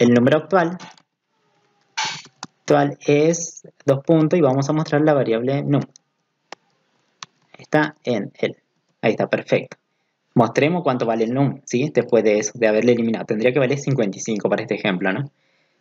el número actual, actual es dos puntos y vamos a mostrar la variable num. Está en el. Ahí está, perfecto. Mostremos cuánto vale el num, ¿sí? Después de eso, de haberle eliminado. Tendría que valer 55 para este ejemplo, ¿no?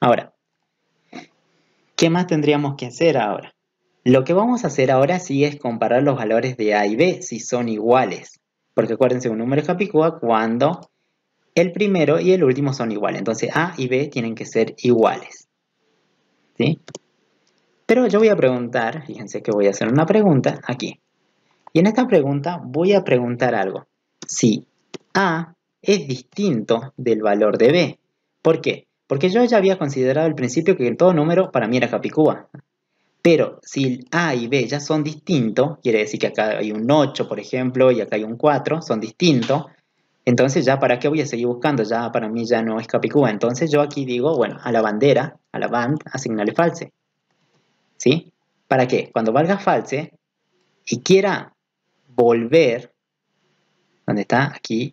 Ahora, ¿qué más tendríamos que hacer ahora? Lo que vamos a hacer ahora sí es comparar los valores de A y B si son iguales. Porque acuérdense, un número es capicúa cuando el primero y el último son iguales. Entonces A y B tienen que ser iguales. ¿Sí? Pero yo voy a preguntar, fíjense que voy a hacer una pregunta aquí. Y en esta pregunta voy a preguntar algo. Si A es distinto del valor de B. ¿Por qué? Porque yo ya había considerado al principio que todo número para mí era capicúa. Pero si A y B ya son distintos, quiere decir que acá hay un 8, por ejemplo, y acá hay un 4, son distintos, entonces ya para qué voy a seguir buscando, ya para mí ya no es Capicúa. Entonces yo aquí digo, bueno, a la bandera, a la band, asignale false. ¿Sí? ¿Para qué? Cuando valga false y quiera volver, ¿dónde está? Aquí.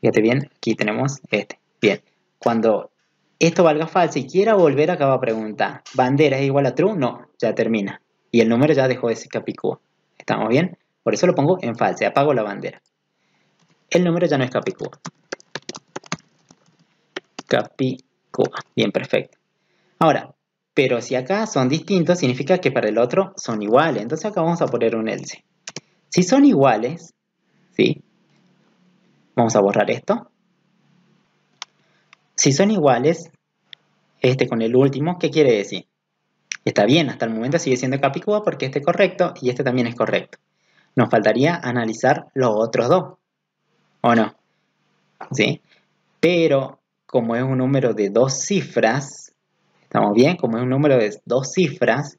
Fíjate bien, aquí tenemos este. Bien, cuando esto valga falso y quiera volver, acá va a preguntar, ¿bandera es igual a true? No, ya termina. Y el número ya dejó de ser capicúa. ¿Estamos bien? Por eso lo pongo en falso, apago la bandera. El número ya no es capicúa. Capicúa. Bien, perfecto. Ahora, pero si acá son distintos, significa que para el otro son iguales. Entonces acá vamos a poner un else. Si son iguales, ¿sí? Vamos a borrar esto. Si son iguales, este con el último, ¿qué quiere decir? Está bien, hasta el momento sigue siendo Capicúa porque este es correcto y este también es correcto. Nos faltaría analizar los otros dos, ¿o no? ¿Sí? Pero como es un número de dos cifras, ¿estamos bien? Como es un número de dos cifras,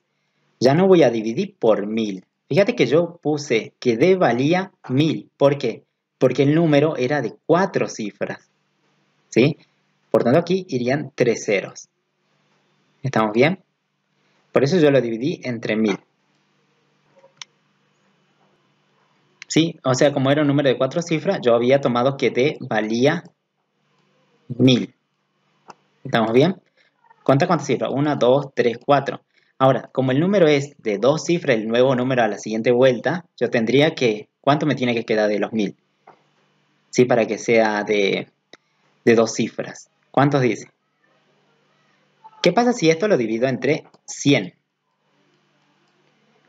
ya no voy a dividir por mil. Fíjate que yo puse que D valía mil. ¿Por qué? Porque el número era de cuatro cifras. ¿Sí? Por tanto, aquí irían tres ceros. ¿Estamos bien? Por eso yo lo dividí entre 1000. ¿Sí? O sea, como era un número de cuatro cifras, yo había tomado que D valía 1000. ¿Estamos bien? ¿Cuántas cuántas cifras? 1, 2, 3, 4. Ahora, como el número es de dos cifras, el nuevo número a la siguiente vuelta, yo tendría que... ¿Cuánto me tiene que quedar de los 1000? ¿Sí? Para que sea de, de dos cifras. ¿Cuántos dice? ¿Qué pasa si esto lo divido entre 100?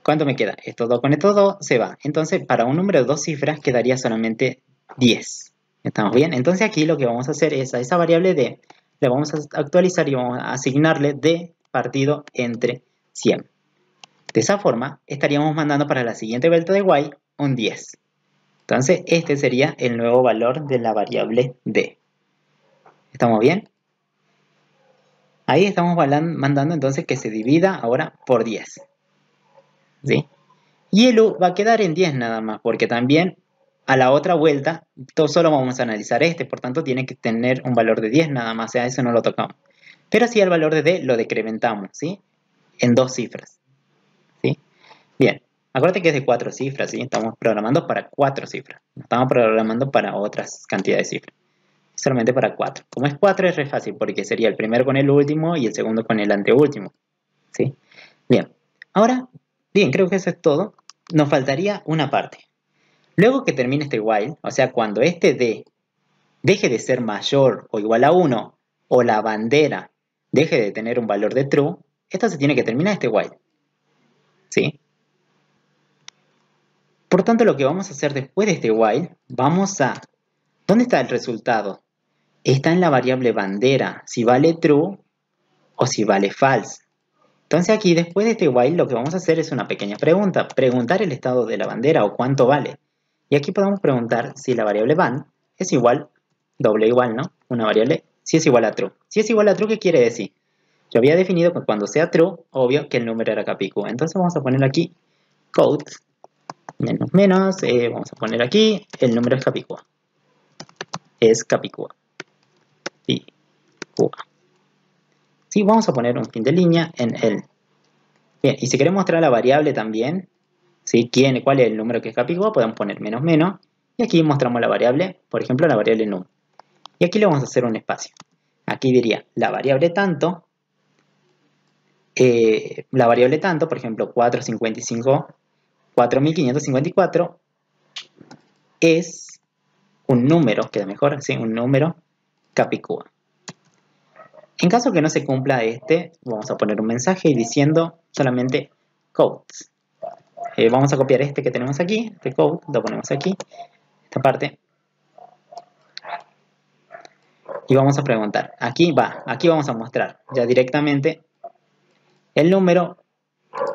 ¿Cuánto me queda? Esto 2 con estos 2 se va. Entonces, para un número de dos cifras quedaría solamente 10. ¿Estamos bien? Entonces aquí lo que vamos a hacer es a esa variable d, le vamos a actualizar y vamos a asignarle d partido entre 100. De esa forma, estaríamos mandando para la siguiente vuelta de y un 10. Entonces, este sería el nuevo valor de la variable d. ¿Estamos bien? Ahí estamos mandando entonces que se divida ahora por 10. ¿Sí? Y el U va a quedar en 10 nada más, porque también a la otra vuelta todo solo vamos a analizar este, por tanto tiene que tener un valor de 10 nada más, o sea, eso no lo tocamos. Pero sí el valor de D lo decrementamos, ¿sí? En dos cifras. ¿Sí? Bien, acuérdate que es de cuatro cifras, ¿sí? Estamos programando para cuatro cifras, no estamos programando para otras cantidades de cifras solamente para 4. Como es 4 es re fácil porque sería el primero con el último y el segundo con el anteúltimo. ¿Sí? Bien, ahora, bien, creo que eso es todo. Nos faltaría una parte. Luego que termine este while, o sea, cuando este D deje de ser mayor o igual a 1 o la bandera deje de tener un valor de true, esto se tiene que terminar este while. ¿Sí? Por tanto, lo que vamos a hacer después de este while, vamos a... ¿Dónde está el resultado? está en la variable bandera, si vale true o si vale false. Entonces aquí después de este while lo que vamos a hacer es una pequeña pregunta, preguntar el estado de la bandera o cuánto vale. Y aquí podemos preguntar si la variable van es igual, doble igual, ¿no? Una variable, si es igual a true. Si es igual a true, ¿qué quiere decir? Yo había definido que cuando sea true, obvio que el número era capicúa. Entonces vamos a poner aquí code, menos menos, eh, vamos a poner aquí, el número es capicúa. Es capicúa y Sí, vamos a poner un fin de línea en el. Bien, y si queremos mostrar la variable también, ¿sí? ¿Quién, ¿cuál es el número que es capicúa? Podemos poner menos menos. Y aquí mostramos la variable, por ejemplo, la variable num. Y aquí le vamos a hacer un espacio. aquí diría la variable tanto, eh, la variable tanto, por ejemplo, 455, 4554 es un número, queda mejor, ¿sí? un número capicúa. En caso que no se cumpla este, vamos a poner un mensaje diciendo solamente codes. Eh, vamos a copiar este que tenemos aquí, este code, lo ponemos aquí, esta parte. Y vamos a preguntar, aquí va, aquí vamos a mostrar ya directamente el número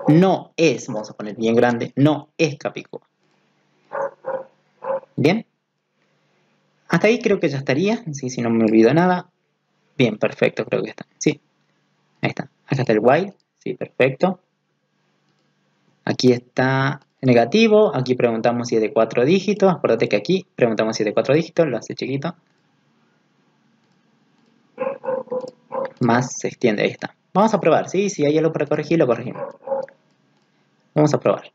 no es, vamos a poner bien grande, no es Capicúa. Bien. Hasta ahí creo que ya estaría, si no me olvido nada. Bien, perfecto, creo que está. Sí, ahí está. Acá está el while, sí, perfecto. Aquí está negativo, aquí preguntamos si es de cuatro dígitos. Acuérdate que aquí preguntamos si es de cuatro dígitos, lo hace chiquito. Más se extiende, ahí está. Vamos a probar, ¿sí? Si hay algo para corregir, lo corregimos. Vamos a probar.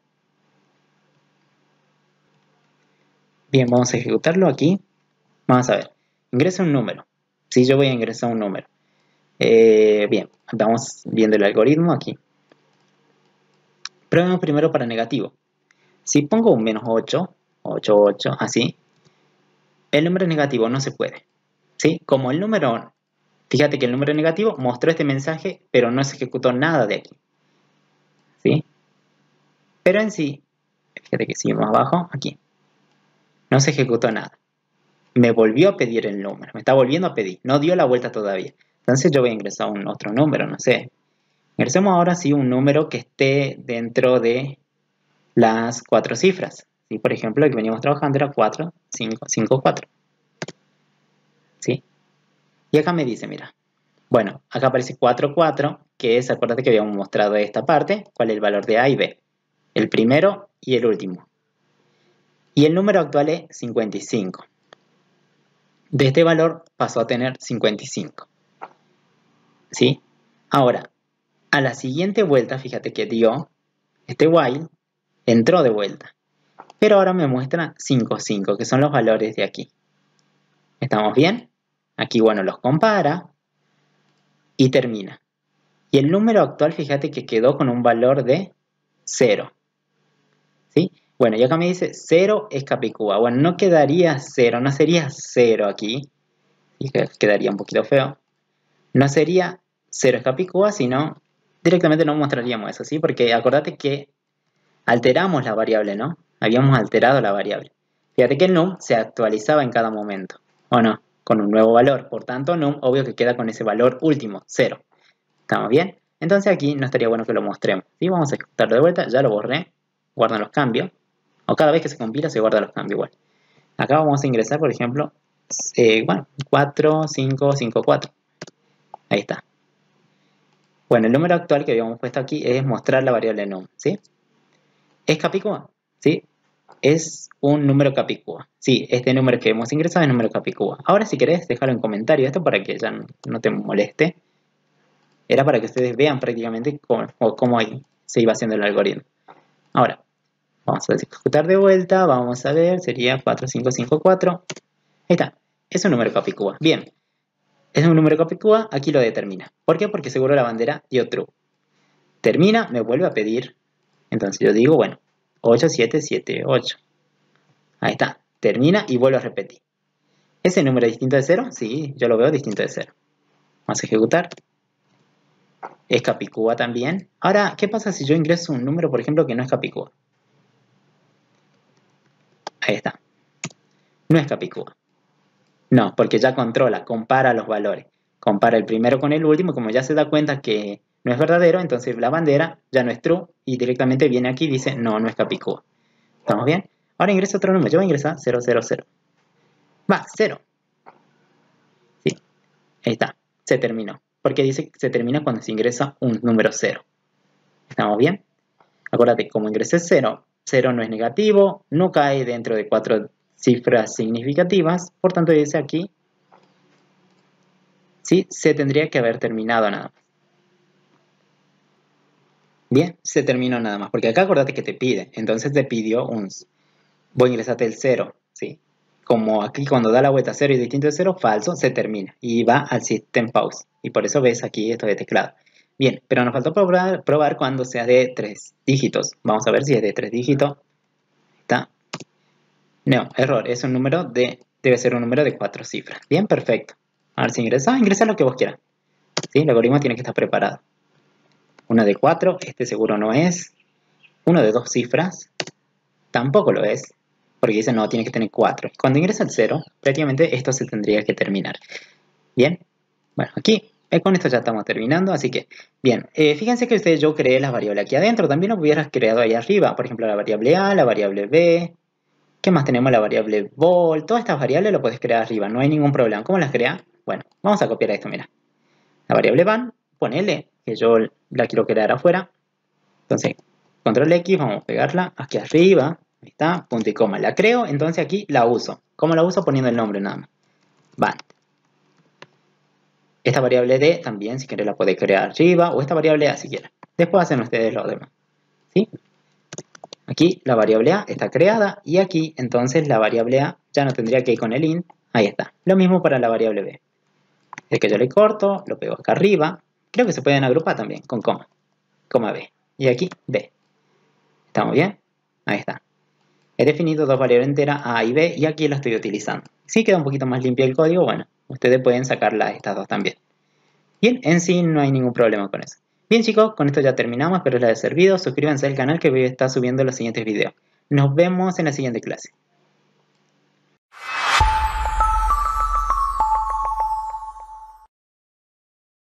Bien, vamos a ejecutarlo aquí. Vamos a ver. Ingresa un número. Si yo voy a ingresar un número. Eh, bien, vamos viendo el algoritmo aquí. Probemos primero para negativo. Si pongo un menos 8, 8, 8, así, el número negativo no se puede. ¿sí? Como el número, fíjate que el número negativo mostró este mensaje, pero no se ejecutó nada de aquí. ¿sí? Pero en sí, fíjate que sigue más abajo, aquí. No se ejecutó nada. Me volvió a pedir el número. Me está volviendo a pedir. No dio la vuelta todavía. Entonces yo voy a ingresar un otro número, no sé. Ingresemos ahora sí un número que esté dentro de las cuatro cifras. ¿sí? Por ejemplo, el que veníamos trabajando era 4, 5, 5, 4. ¿Sí? Y acá me dice, mira. Bueno, acá aparece 4, 4, que es, acuérdate que habíamos mostrado esta parte, cuál es el valor de A y B. El primero y el último. Y el número actual es 55. De este valor pasó a tener 55. ¿Sí? Ahora, a la siguiente vuelta, fíjate que dio, este while entró de vuelta. Pero ahora me muestra 5, 5, que son los valores de aquí. ¿Estamos bien? Aquí, bueno, los compara y termina. Y el número actual, fíjate que quedó con un valor de 0. ¿Sí? Bueno, y acá me dice 0 es Capicúa. Bueno, no quedaría 0, no sería 0 aquí. Y quedaría un poquito feo. No sería 0 es Capicúa, sino directamente no mostraríamos eso, ¿sí? Porque acordate que alteramos la variable, ¿no? Habíamos alterado la variable. Fíjate que el num se actualizaba en cada momento, ¿o no? Con un nuevo valor. Por tanto, num, obvio que queda con ese valor último, 0. ¿Estamos bien? Entonces aquí no estaría bueno que lo mostremos. ¿sí? Vamos a ejecutarlo de vuelta, ya lo borré. Guardan los cambios. O cada vez que se compila se guarda los cambios igual. Acá vamos a ingresar, por ejemplo, eh, bueno, 4, 5, 5, 4. Ahí está. Bueno, el número actual que habíamos puesto aquí es mostrar la variable num, ¿sí? ¿Es capicúa? ¿Sí? Es un número capicúa. Sí, este número que hemos ingresado es número capicúa. Ahora si querés, déjalo en comentario esto para que ya no te moleste. Era para que ustedes vean prácticamente cómo, cómo se iba haciendo el algoritmo. Ahora, Vamos a ejecutar de vuelta, vamos a ver, sería 4554. Ahí está, es un número capicúa. Bien, es un número capicúa, aquí lo determina. ¿Por qué? Porque seguro la bandera dio true. Termina, me vuelve a pedir, entonces yo digo, bueno, 8778. Ahí está, termina y vuelvo a repetir. ¿Ese número distinto de 0? Sí, yo lo veo distinto de 0. Vamos a ejecutar. Es capicúa también. Ahora, ¿qué pasa si yo ingreso un número, por ejemplo, que no es capicúa? Ahí está. No es Capicúa. No, porque ya controla, compara los valores. Compara el primero con el último, como ya se da cuenta que no es verdadero, entonces la bandera ya no es true y directamente viene aquí y dice no, no es Capicúa. ¿Estamos bien? Ahora ingresa otro número. Yo voy a ingresar 000. Va, 0. Sí, ahí está. Se terminó. Porque dice que se termina cuando se ingresa un número 0. ¿Estamos bien? Acuérdate, como ingresé 0, 0 no es negativo, no cae dentro de cuatro cifras significativas, por tanto dice aquí, sí, se tendría que haber terminado nada más. Bien, se terminó nada más, porque acá acordate que te pide, entonces te pidió un, voy a ingresarte el 0, ¿sí? como aquí cuando da la vuelta a 0 y distinto de 0, falso, se termina y va al system pause. Y por eso ves aquí esto de teclado. Bien, pero nos faltó probar, probar cuando sea de 3 dígitos. Vamos a ver si es de 3 dígitos. Está. No, error, es un número de, debe ser un número de 4 cifras. Bien, perfecto. A ver si ingresa, ingresa lo que vos quieras. ¿Sí? El algoritmo tiene que estar preparado. Uno de 4, este seguro no es. Uno de 2 cifras, tampoco lo es porque dice no, tiene que tener 4. Cuando ingresa el 0, prácticamente esto se tendría que terminar. Bien, bueno, aquí eh, con esto ya estamos terminando, así que, bien, eh, fíjense que ustedes yo creé las variables aquí adentro, también lo hubieras creado ahí arriba, por ejemplo, la variable A, la variable B, ¿qué más tenemos? La variable vol, todas estas variables lo puedes crear arriba, no hay ningún problema. ¿Cómo las crea? Bueno, vamos a copiar esto, mira. La variable van, ponele, que yo la quiero crear afuera, entonces, control X, vamos a pegarla aquí arriba, Ahí está, punto y coma. La creo, entonces aquí la uso. ¿Cómo la uso? Poniendo el nombre nada más. Van. Esta variable D también, si quieren, la puede crear arriba. O esta variable A, si quieren. Después hacen ustedes lo demás. ¿Sí? Aquí la variable A está creada. Y aquí, entonces, la variable A ya no tendría que ir con el int. Ahí está. Lo mismo para la variable B. Es que yo le corto, lo pego acá arriba. Creo que se pueden agrupar también con coma. Coma B. Y aquí B. ¿Estamos bien? Ahí está. He definido dos variables enteras A y B y aquí lo estoy utilizando. Si queda un poquito más limpio el código, bueno, ustedes pueden sacarla estas dos también. Bien, en sí no hay ningún problema con eso. Bien chicos, con esto ya terminamos, espero les haya servido. Suscríbanse al canal que voy a estar subiendo los siguientes videos. Nos vemos en la siguiente clase.